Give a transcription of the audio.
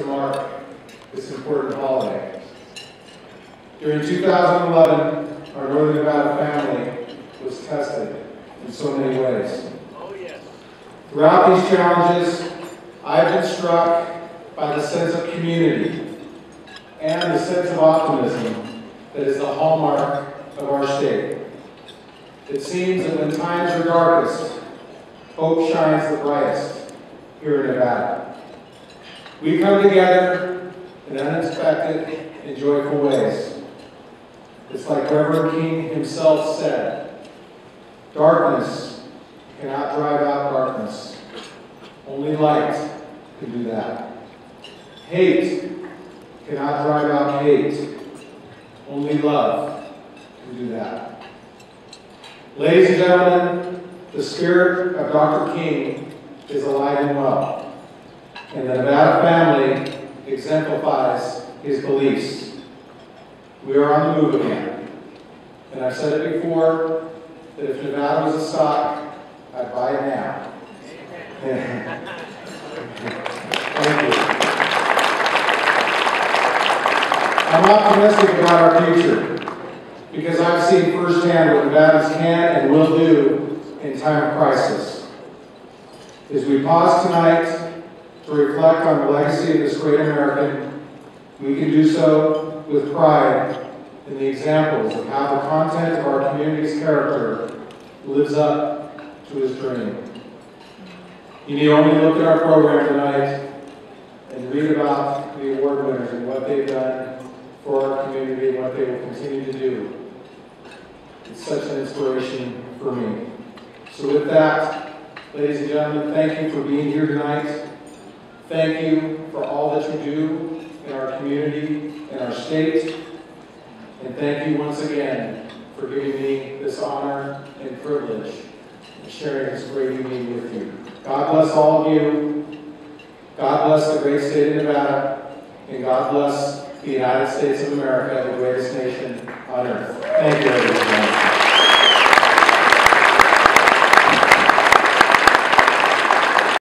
to mark this important holiday. During 2011, our Northern Nevada family was tested in so many ways. Throughout these challenges, I've been struck by the sense of community and the sense of optimism that is the hallmark of our state. It seems that when times are darkest, hope shines the brightest here in Nevada. We come together in unexpected and joyful ways. It's like Reverend King himself said, darkness cannot drive out darkness. Only light can do that. Hate cannot drive out hate. Only love can do that. Ladies and gentlemen, the spirit of Dr. King is alive and well, and the Nevada family exemplifies his beliefs. We are on the move again, and I've said it before that if Nevada was a stock, I'd buy it now. Thank you. I'm optimistic about our future because I've seen firsthand what Nevadans can and will do in time of crisis. As we pause tonight to reflect on the legacy of this great American, we can do so with pride in the examples of how the content of our community's character lives up to his dream. You need only look at our program tonight and read about the award winners and what they've done for our community and what they will continue to do. It's such an inspiration for me. So with that, ladies and gentlemen, thank you for being here tonight. Thank you for all that you do in our community in our state. And thank you once again for giving me this honor and privilege of sharing this great evening with you. God bless all of you. God bless the great state of Nevada. And God bless the United States of America, the greatest nation on earth. Thank you.